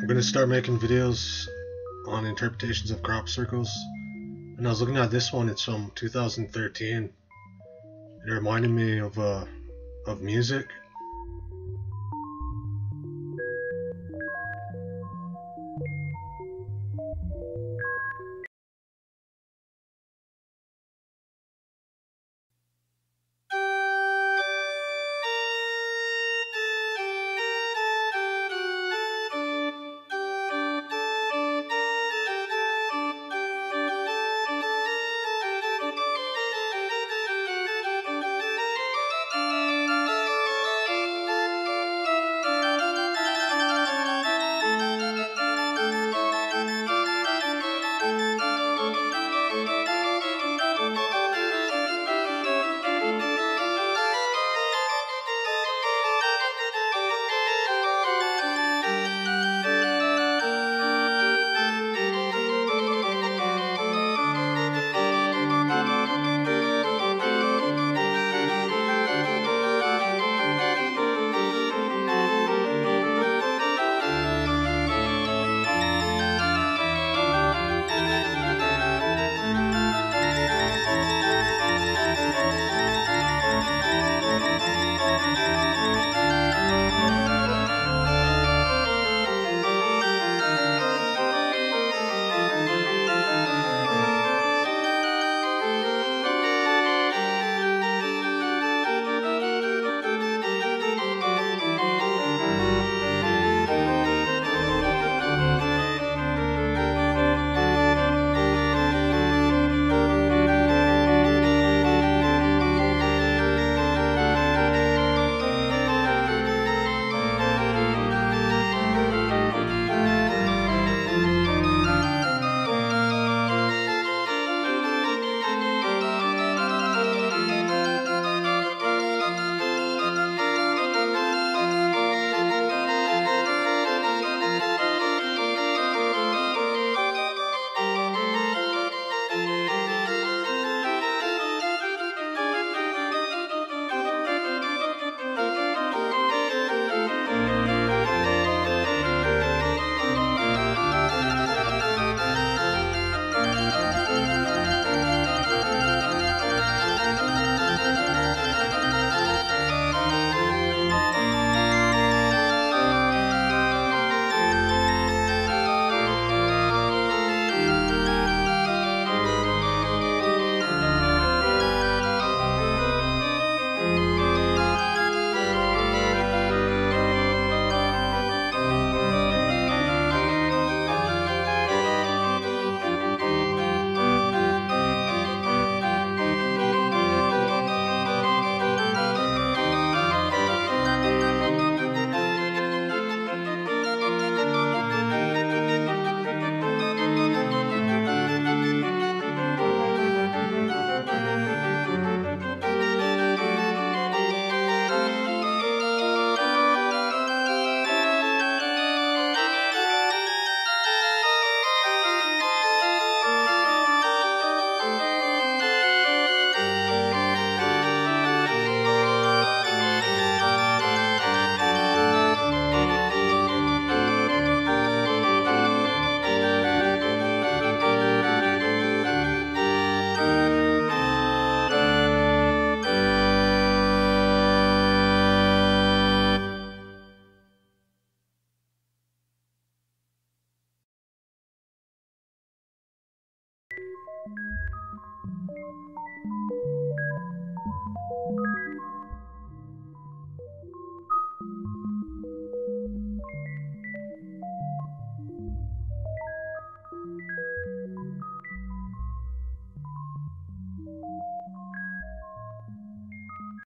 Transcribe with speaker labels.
Speaker 1: I'm gonna start making videos on interpretations of crop circles. And I was looking at this one, it's from 2013. It reminded me of uh of music.